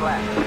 对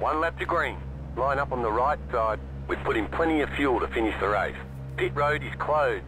One lap to green. Line up on the right side. We've put in plenty of fuel to finish the race. Pit road is closed.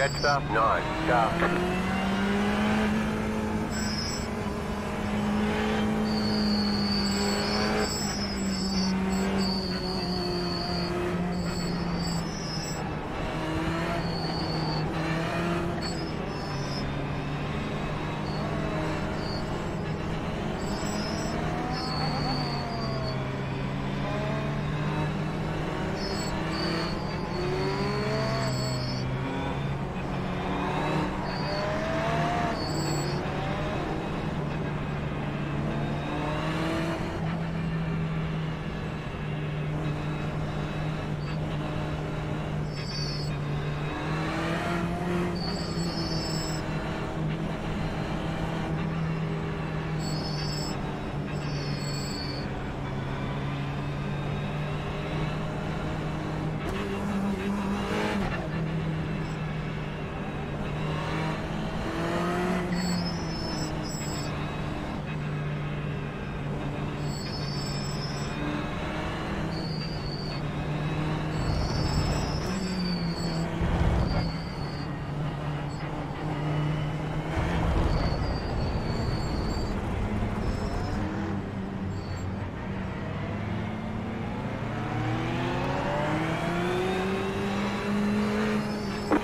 Catch up, nine, car.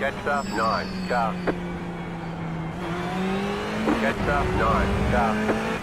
Catch up, nine, car. Catch up,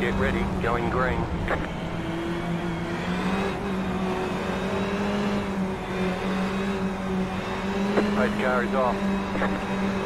Get ready, going green. Pace car is off.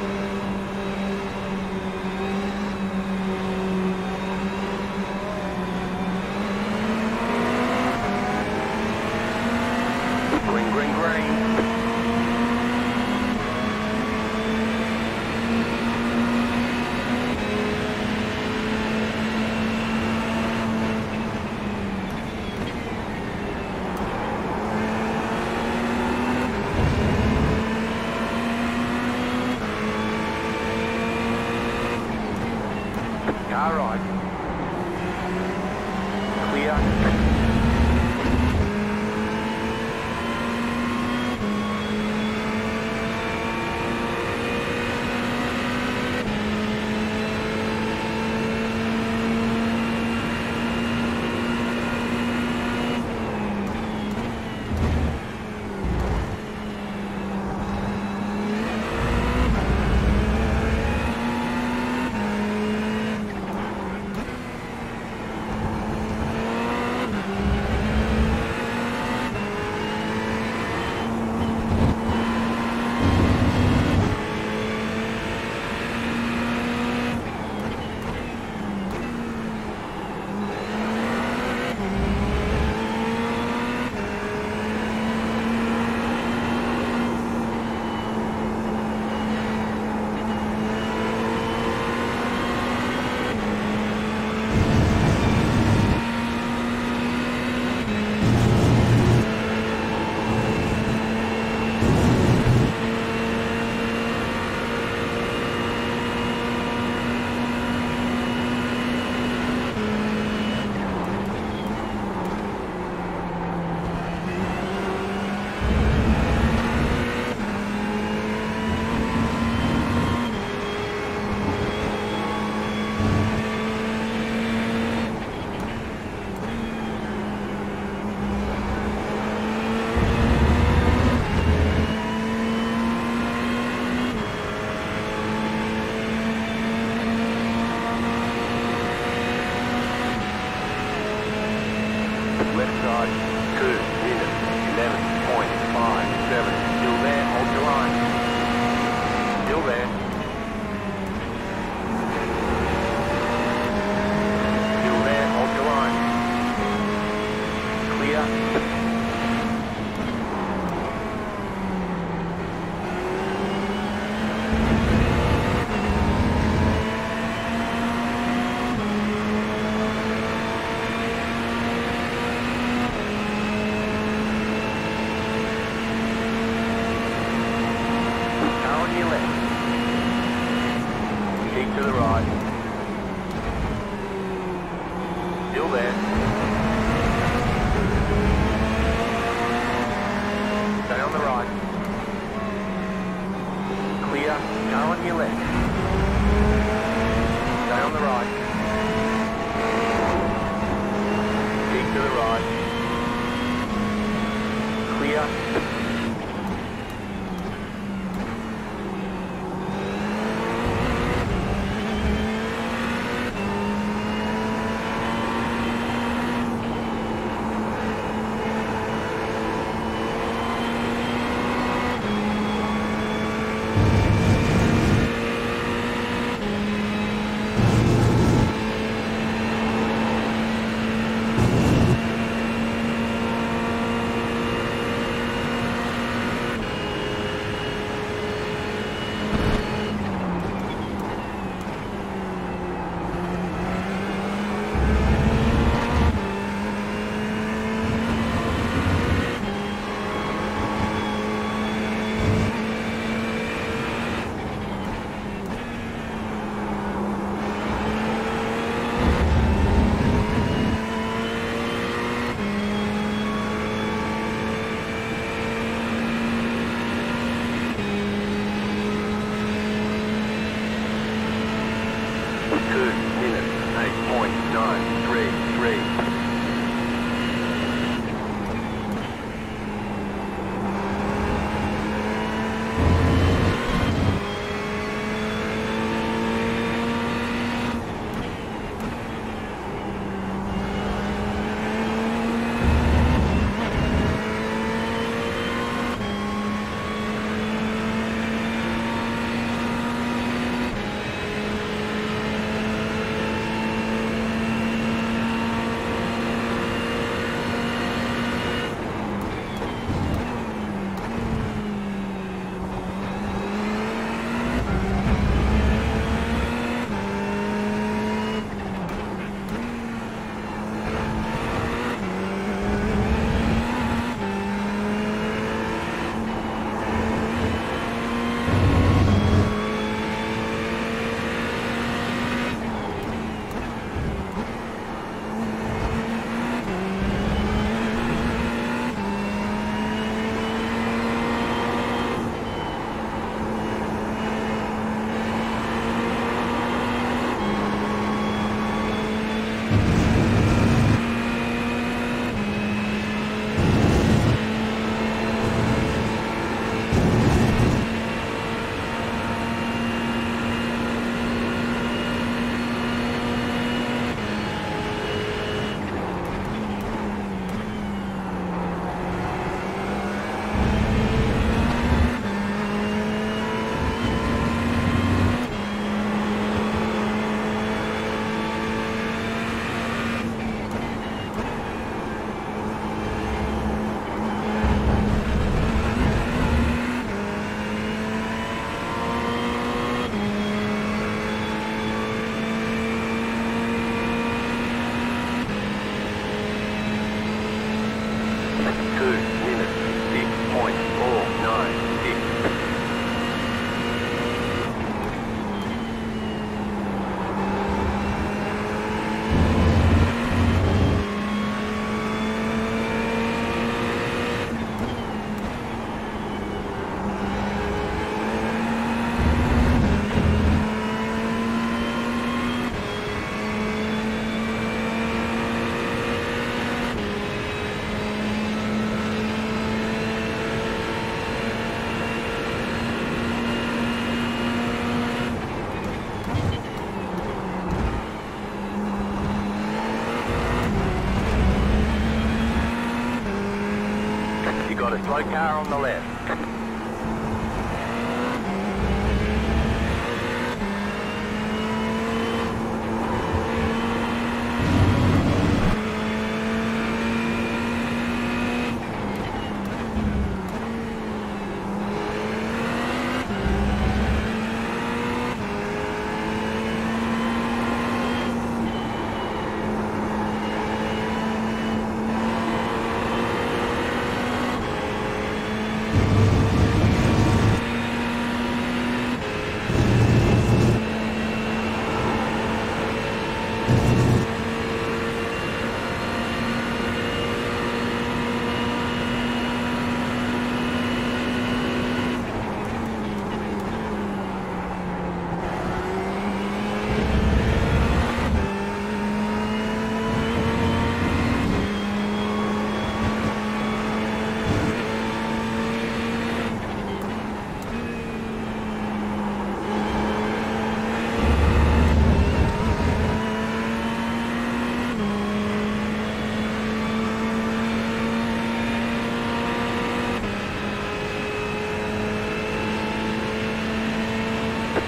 Car on the left.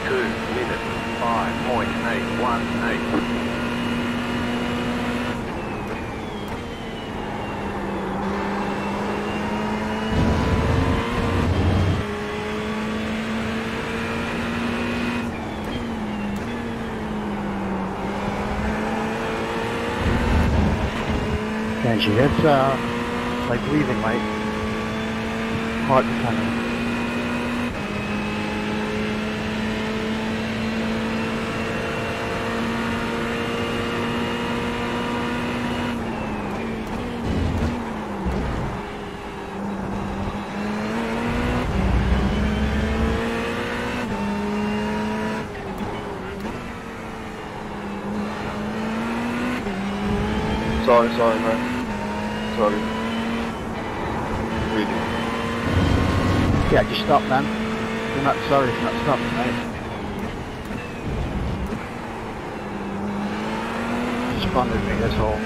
Two minutes, five point eight one eight. Benji, it's uh like leaving my heart Sorry, sorry. Sorry. Stop man. You're not sorry you're not stopping, mate. With me, that's all.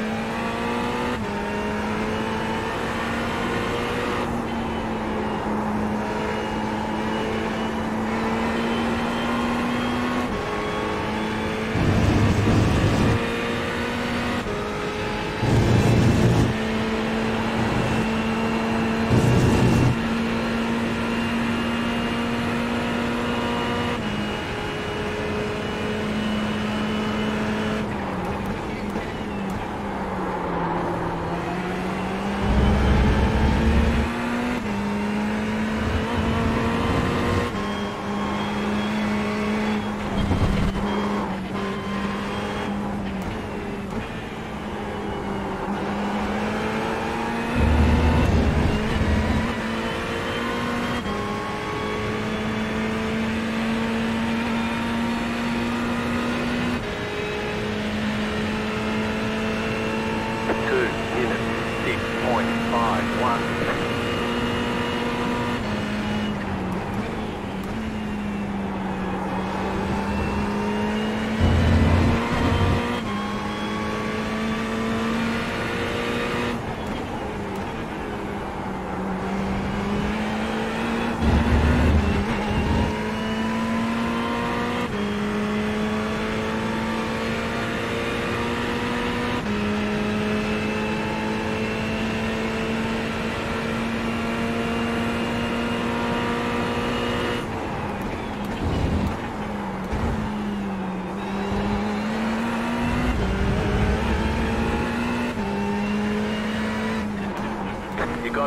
Two minutes, six point five one.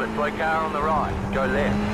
Got car on the right. Go left.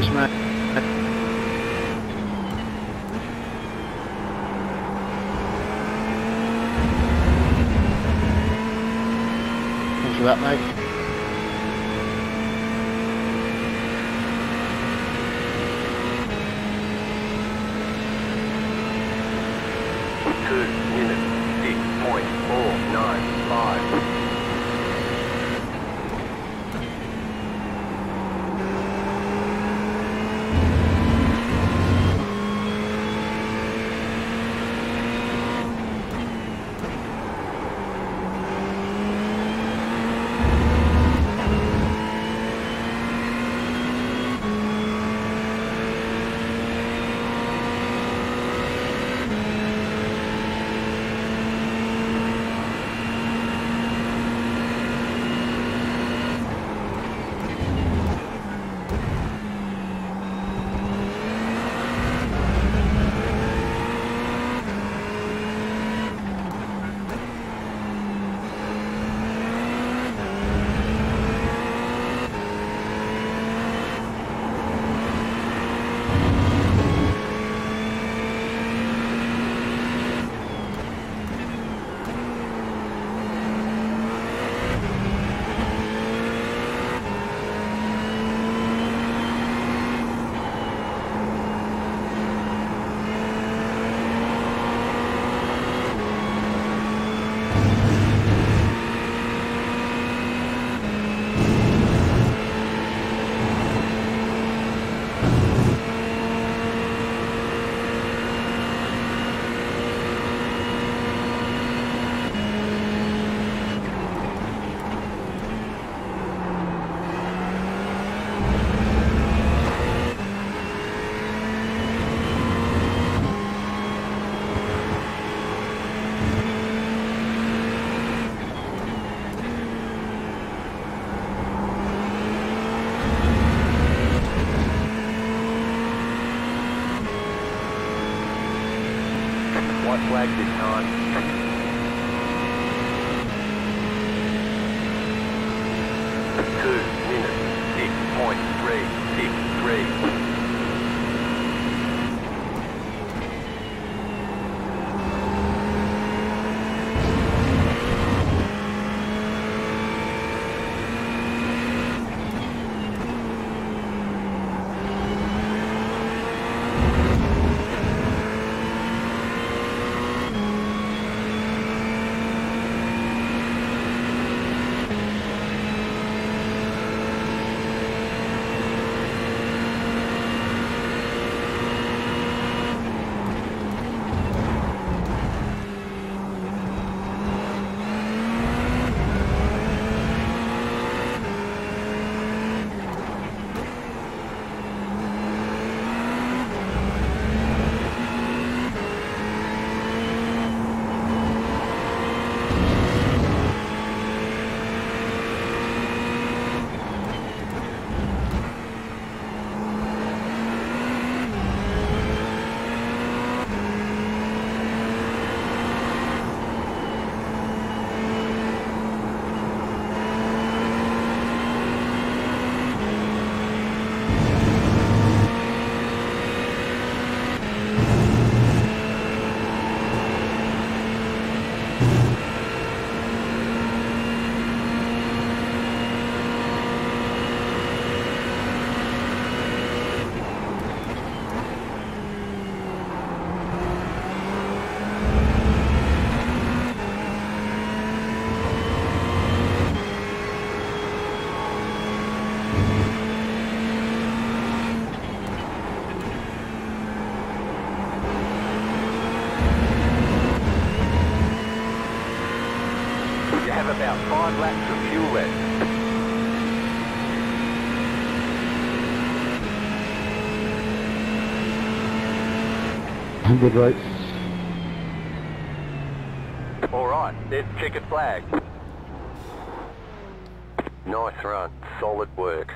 Serious, mate? Thanks for that, mate. Two minutes, six point four nine five. White flag this time. Two minutes, six point three six three. Have about five laps of fuel left. Good, right. All right, there's checkered flag. Nice run, solid work.